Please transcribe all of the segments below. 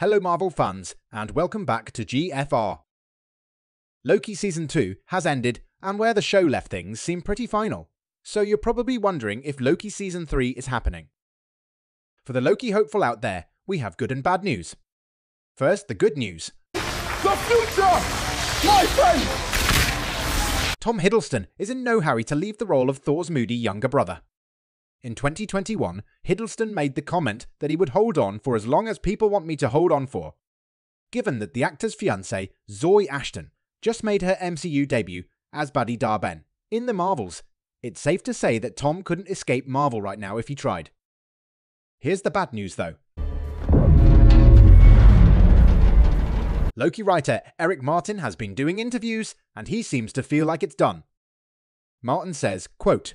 Hello, Marvel fans, and welcome back to GFR. Loki Season 2 has ended, and where the show left things seem pretty final. So you're probably wondering if Loki Season 3 is happening. For the Loki hopeful out there, we have good and bad news. First, the good news. The future! My friend! Tom Hiddleston is in no hurry to leave the role of Thor's moody younger brother. In 2021, Hiddleston made the comment that he would hold on for as long as people want me to hold on for. Given that the actor's fiancée, Zawe Ashton, just made her MCU debut as Buddy Dar-Benn in the Marvels, it's safe to say that Tom couldn't escape Marvel right now if he tried. Here's the bad news though. Loki writer Eric Martin has been doing interviews and he seems to feel like it's done. Martin says, quote,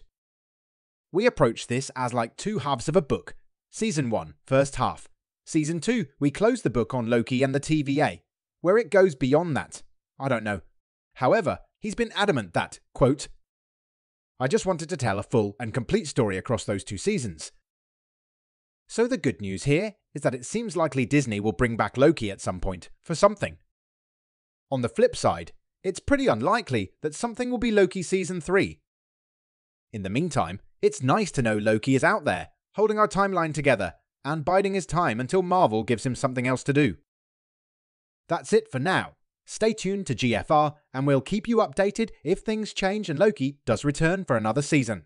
we approach this as like two halves of a book. Season 1, first half. Season 2, we close the book on Loki and the TVA. Where it goes beyond that, I don't know. However, he's been adamant that, quote, I just wanted to tell a full and complete story across those two seasons. So the good news here is that it seems likely Disney will bring back Loki at some point, for something. On the flip side, it's pretty unlikely that something will be Loki Season 3. In the meantime, it's nice to know Loki is out there, holding our timeline together, and biding his time until Marvel gives him something else to do. That's it for now. Stay tuned to GFR, and we'll keep you updated if things change and Loki does return for another season.